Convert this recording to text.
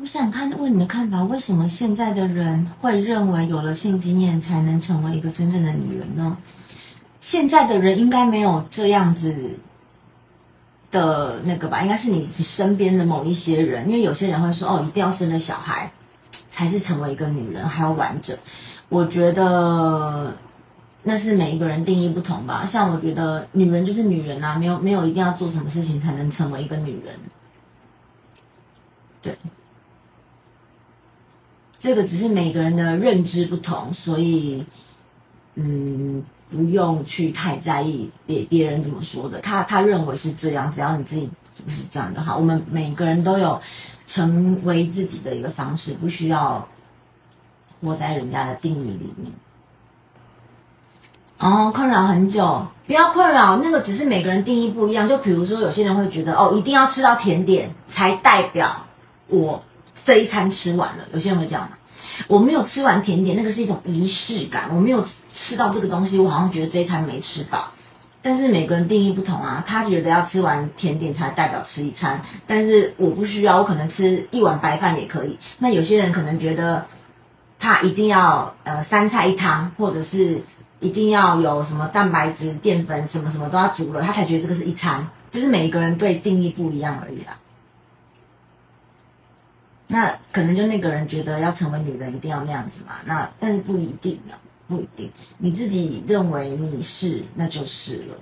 我想看问你的看法，为什么现在的人会认为有了性经验才能成为一个真正的女人呢？现在的人应该没有这样子的那个吧？应该是你身边的某一些人，因为有些人会说哦，一定要生了小孩才是成为一个女人，还要完整。我觉得那是每一个人定义不同吧。像我觉得女人就是女人啊，没有没有一定要做什么事情才能成为一个女人。对，这个只是每个人的认知不同，所以嗯，不用去太在意别别人怎么说的。他他认为是这样，只要你自己不是这样就好。我们每个人都有成为自己的一个方式，不需要活在人家的定义里面。哦，困扰很久，不要困扰，那个只是每个人定义不一样。就比如说，有些人会觉得，哦，一定要吃到甜点才代表。我这一餐吃完了，有些人会这样嘛？我没有吃完甜点，那个是一种仪式感。我没有吃到这个东西，我好像觉得这一餐没吃饱。但是每个人定义不同啊，他觉得要吃完甜点才代表吃一餐，但是我不需要，我可能吃一碗白饭也可以。那有些人可能觉得他一定要呃三菜一汤，或者是一定要有什么蛋白质、淀粉什么什么都要足了，他才觉得这个是一餐。就是每一个人对定义不一样而已啦。那可能就那个人觉得要成为女人一定要那样子嘛？那但是不一定啊，不一定。你自己认为你是，那就是了。